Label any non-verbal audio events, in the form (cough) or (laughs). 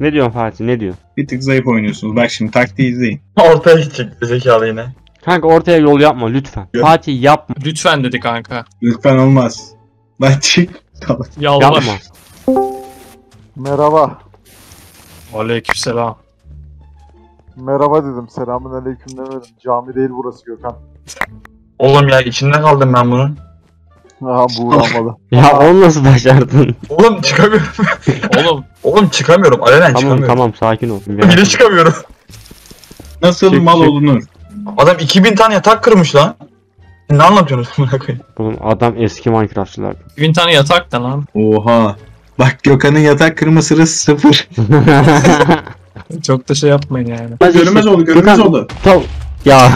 Ne diyorsun Fatih ne diyorsun? Bir tık zayıf oynuyorsunuz. Bak şimdi taktiği izleyin. Ortaya gidecek zekalı yine. Kanka ortaya yol yapma lütfen. Yok. Fatih yapma Lütfen dedi kanka. Lütfen olmaz. Lan çık. (laughs) Tamam. Yalvar. yapma. Merhaba. Aleykümselam. Merhaba dedim. Selamun aleyküm demedim. Cami değil burası Gökhan. Oğlum ya içinde kaldım ben bunun. Aha buğulanmalı. (laughs) Ya onu nasıl başardın? Oğlum çıkamıyorum. (laughs) Oğlum Oğlum çıkamıyorum. Alenen tamam çıkamıyorum. tamam sakin ol. (laughs) Yine çıkamıyorum. Nasıl Çık, mal çık. olunur? Adam 2000 tane yatak kırmış lan. Ne anlatıyorsunuz buna koyayım? Oğlum adam eski Minecraftçılar. bin tane yatak da lan. Oha. Bak Gökhan'ın yatak kırma sırası sıfır. Çok da şey yapmayın yani. Görünmez oldu, görünmez oldu. Tav- ya